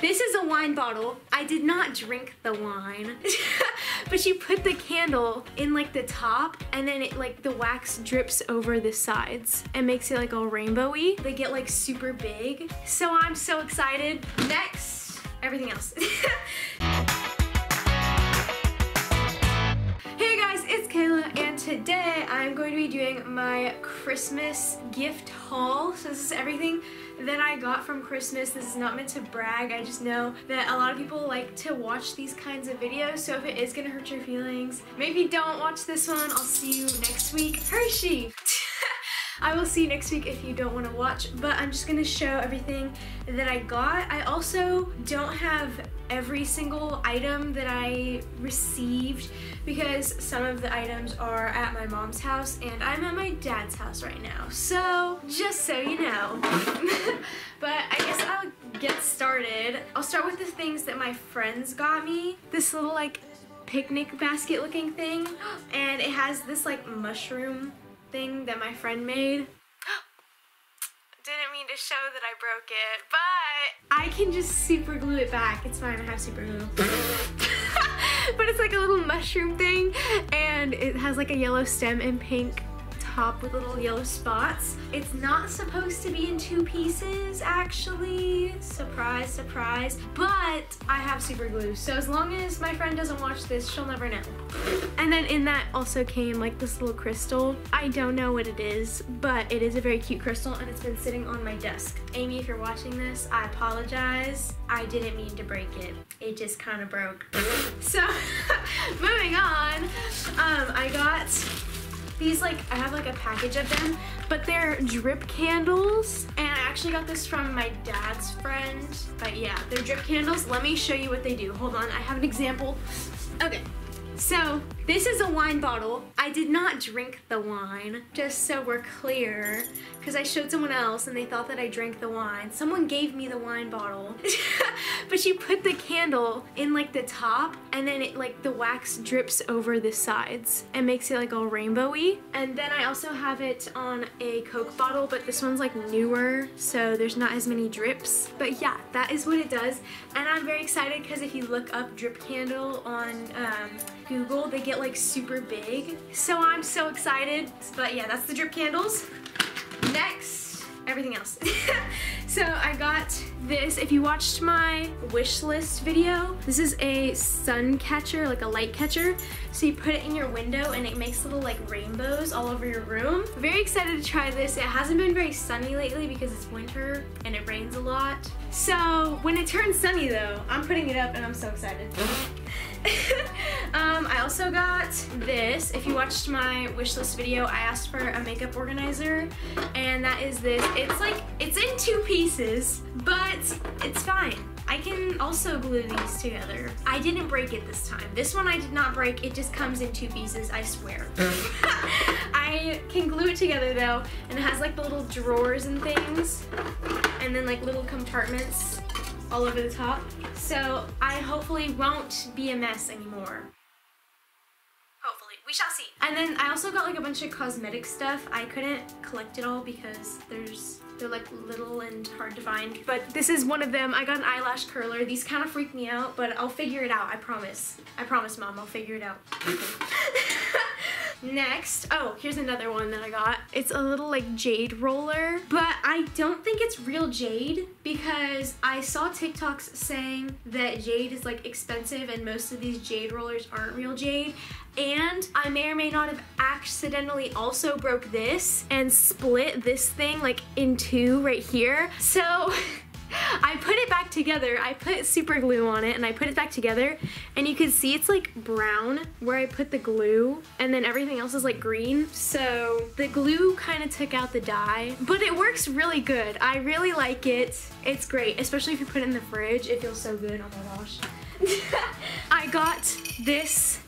This is a wine bottle. I did not drink the wine, but you put the candle in like the top and then it like the wax drips over the sides and makes it like all rainbowy. They get like super big. So I'm so excited. Next, everything else. today I'm going to be doing my Christmas gift haul. So this is everything that I got from Christmas. This is not meant to brag. I just know that a lot of people like to watch these kinds of videos. So if it is gonna hurt your feelings, maybe don't watch this one. I'll see you next week. Hershey! I will see you next week if you don't want to watch, but I'm just going to show everything that I got. I also don't have every single item that I received because some of the items are at my mom's house and I'm at my dad's house right now. So, just so you know. but I guess I'll get started. I'll start with the things that my friends got me. This little like picnic basket looking thing and it has this like mushroom thing that my friend made. Didn't mean to show that I broke it, but I can just super glue it back. It's fine, I have super glue. but it's like a little mushroom thing and it has like a yellow stem and pink top with little yellow spots. It's not supposed to be in two pieces actually. Surprise, surprise. But I have super glue. So as long as my friend doesn't watch this, she'll never know. And then in that also came like this little crystal. I don't know what it is, but it is a very cute crystal and it's been sitting on my desk. Amy, if you're watching this, I apologize. I didn't mean to break it. It just kind of broke. so moving on, um, I got these like, I have like a package of them, but they're drip candles. And I actually got this from my dad's friend. But yeah, they're drip candles. Let me show you what they do. Hold on, I have an example. Okay, so this is a wine bottle. I did not drink the wine, just so we're clear, because I showed someone else and they thought that I drank the wine. Someone gave me the wine bottle, but she put the candle in like the top and then it like the wax drips over the sides and makes it like all rainbowy. And then I also have it on a Coke bottle, but this one's like newer, so there's not as many drips. But yeah, that is what it does. And I'm very excited because if you look up drip candle on um, Google, they get like super big. So I'm so excited. But yeah, that's the drip candles. Next, everything else. so I got this. If you watched my wish list video, this is a sun catcher, like a light catcher. So you put it in your window and it makes little like rainbows all over your room. Very excited to try this. It hasn't been very sunny lately because it's winter and it rains a lot. So when it turns sunny though, I'm putting it up and I'm so excited. um, I also got this. If you watched my wish list video, I asked for a makeup organizer, and that is this. It's like, it's in two pieces, but it's fine. I can also glue these together. I didn't break it this time. This one I did not break. It just comes in two pieces, I swear. I can glue it together though, and it has like the little drawers and things, and then like little compartments all over the top. So I hopefully won't be a mess anymore. Hopefully. We shall see. And then I also got like a bunch of cosmetic stuff. I couldn't collect it all because there's they're like little and hard to find. But this is one of them. I got an eyelash curler. These kind of freak me out, but I'll figure it out. I promise. I promise, Mom. I'll figure it out. Next, oh, here's another one that I got. It's a little like jade roller, but I don't think it's real jade because I saw TikToks saying that jade is like expensive and most of these jade rollers aren't real jade. And I may or may not have accidentally also broke this and split this thing like in two right here. So I put it back together. I put super glue on it and I put it back together and you can see it's like brown where I put the glue and then everything else is like green. So the glue kind of took out the dye, but it works really good. I really like it. It's great, especially if you put it in the fridge. It feels so good. Oh my gosh. I got this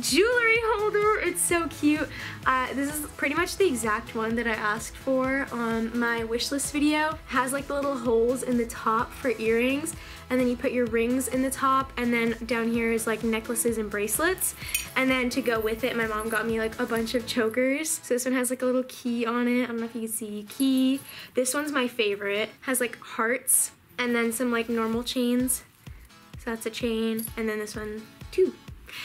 jewelry holder. It's so cute. Uh, this is pretty much the exact one that I asked for on my wish list video. It has like the little holes in the top for earrings and then you put your rings in the top and then down here is like necklaces and bracelets and then to go with it my mom got me like a bunch of chokers so this one has like a little key on it I don't know if you can see key this one's my favorite has like hearts and then some like normal chains. So that's a chain, and then this one too.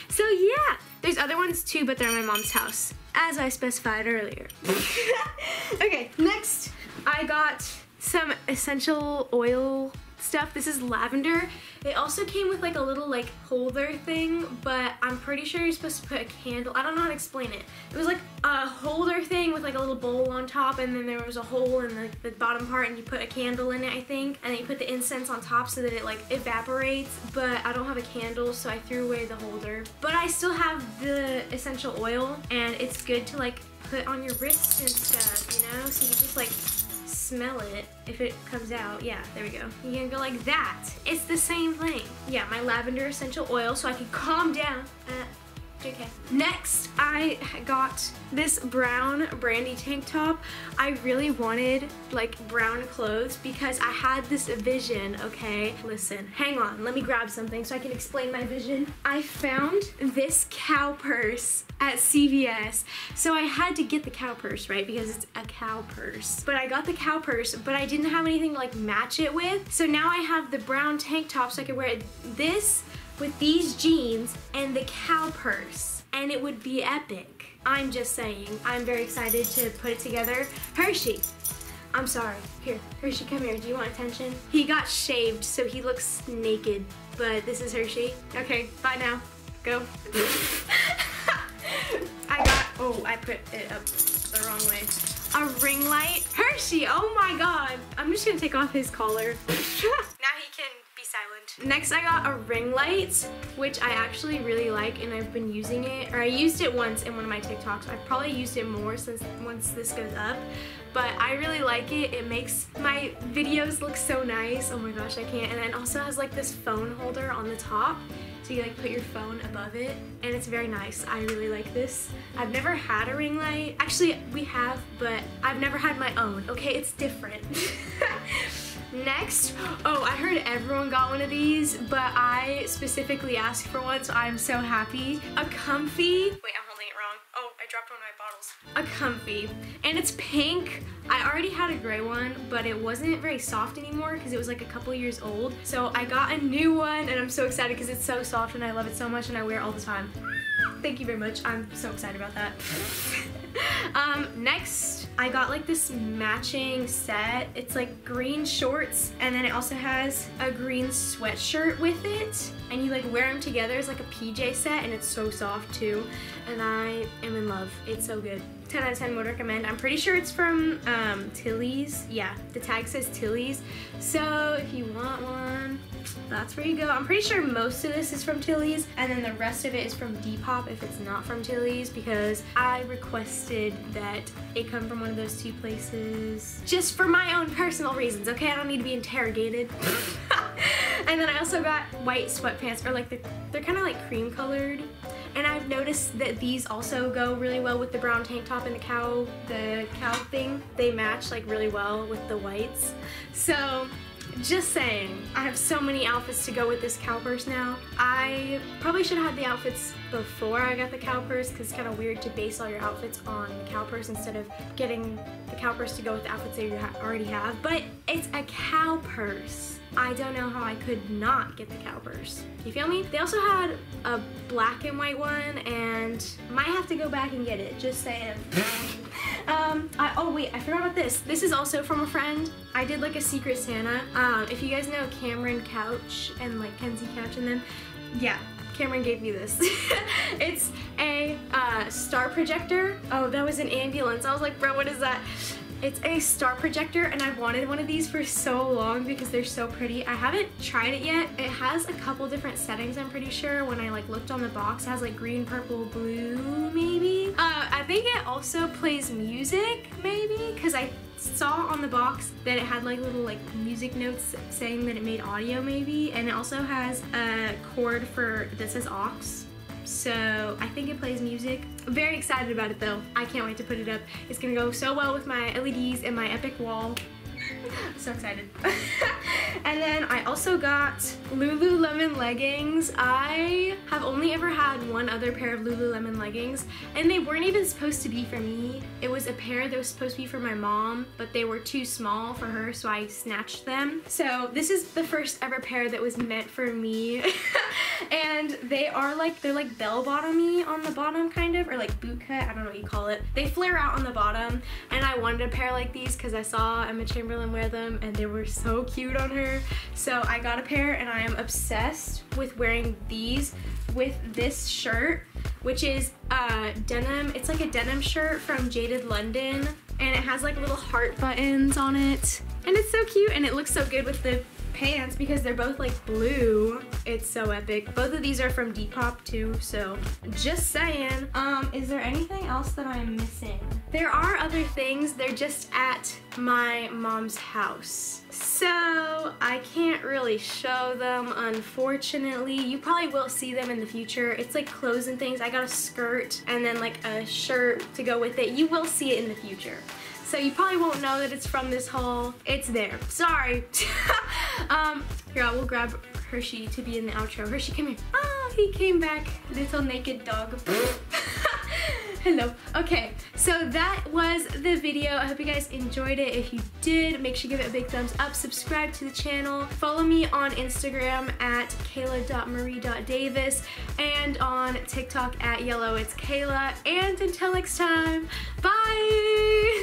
So yeah, there's other ones too, but they're in my mom's house, as I specified earlier. okay, next I got some essential oil stuff. This is lavender. It also came with like a little like holder thing, but I'm pretty sure you're supposed to put a candle. I don't know how to explain it. It was like a holder thing with like a little bowl on top and then there was a hole in the, the bottom part and you put a candle in it, I think. And then you put the incense on top so that it like evaporates, but I don't have a candle so I threw away the holder. But I still have the essential oil and it's good to like put on your wrists and stuff, you know? So you just like smell it if it comes out. Yeah, there we go. You can go like that. It's the same thing. Yeah, my lavender essential oil so I can calm down. Uh, JK. Next, I got this brown brandy tank top. I really wanted like brown clothes because I had this vision, okay? Listen, hang on, let me grab something so I can explain my vision. I found this cow purse at CVS. So I had to get the cow purse, right? Because it's a cow purse. But I got the cow purse, but I didn't have anything to like match it with. So now I have the brown tank top so I could wear this with these jeans and the cow purse and it would be epic. I'm just saying, I'm very excited to put it together. Hershey, I'm sorry. Here, Hershey, come here. Do you want attention? He got shaved, so he looks naked, but this is Hershey. Okay, bye now. Go. I got, oh, I put it up the wrong way. A ring light. Hershey, oh my god. I'm just gonna take off his collar. Next I got a ring light, which I actually really like and I've been using it, or I used it once in one of my TikToks. I've probably used it more since once this goes up, but I really like it. It makes my videos look so nice. Oh my gosh, I can't. And it also has like this phone holder on the top so you like put your phone above it and it's very nice. I really like this. I've never had a ring light. Actually, we have, but I've never had my own. Okay, it's different. Next, oh, I heard everyone got one of these, but I specifically asked for one, so I'm so happy. A comfy, wait, I'm holding it wrong. Oh, I dropped one of my bottles. A comfy, and it's pink. I already had a gray one, but it wasn't very soft anymore because it was like a couple years old. So I got a new one, and I'm so excited because it's so soft and I love it so much and I wear it all the time. Thank you very much. I'm so excited about that. um, next, I got like this matching set. It's like green shorts and then it also has a green sweatshirt with it. And you like wear them together as like a PJ set and it's so soft too. And I am in love. It's so good. 10 out of 10 would recommend. I'm pretty sure it's from um, Tilly's. Yeah, the tag says Tilly's. So if you want one, that's where you go. I'm pretty sure most of this is from Tilly's and then the rest of it is from Depop if it's not from Tilly's because I requested that it come from one of those two places just for my own personal reasons, okay? I don't need to be interrogated. and then I also got white sweatpants or like the, they're kind of like cream colored and I've noticed that these also go really well with the brown tank top and the cow, the cow thing. They match like really well with the whites. So just saying, I have so many outfits to go with this cow purse now. I probably should have had the outfits before I got the cow purse because it's kind of weird to base all your outfits on the cow purse instead of getting the cow purse to go with the outfits that you ha already have. But it's a cow purse. I don't know how I could not get the cow purse. You feel me? They also had a black and white one and might have to go back and get it, just saying. um, I, oh wait, I forgot about this. This is also from a friend. I did like a Secret Santa. Um, if you guys know Cameron Couch and like Kenzie Couch and then, yeah, Cameron gave me this. it's a uh, star projector. Oh, that was an ambulance. I was like, bro, what is that? It's a star projector and I've wanted one of these for so long because they're so pretty. I haven't tried it yet. It has a couple different settings I'm pretty sure. When I like looked on the box, it has like green, purple, blue maybe. Uh, I think it also plays music maybe because I saw on the box that it had like little like music notes saying that it made audio maybe and it also has a cord for that says aux so I think it plays music. very excited about it though. I can't wait to put it up. It's gonna go so well with my LEDs and my epic wall. So excited. and then I also got Lululemon leggings. I have only ever had one other pair of Lululemon leggings and they weren't even supposed to be for me. It was a pair that was supposed to be for my mom, but they were too small for her, so I snatched them. So this is the first ever pair that was meant for me. and they are like, they're like bell bottomy on the bottom kind of, or like boot cut, I don't know what you call it. They flare out on the bottom and I wanted a pair like these because I saw Emma Chamberlain wear them and they were so cute on her. So I got a pair and I am obsessed with wearing these with this shirt, which is uh, denim. It's like a denim shirt from Jaded London and it has like little heart buttons on it. And it's so cute and it looks so good with the pants because they're both like blue. It's so epic. Both of these are from Depop too, so just saying. Um, is there anything else that I'm missing? There are other things, they're just at my mom's house. So I can't really show them, unfortunately. You probably will see them in the future. It's like clothes and things. I got a skirt and then like a shirt to go with it. You will see it in the future so you probably won't know that it's from this haul. It's there. Sorry. um, here, I will grab Hershey to be in the outro. Hershey, come here. Ah, he came back. Little naked dog. Hello. Okay, so that was the video. I hope you guys enjoyed it. If you did, make sure you give it a big thumbs up. Subscribe to the channel. Follow me on Instagram at kayla.marie.davis and on TikTok at yellow it's Kayla. And until next time, bye!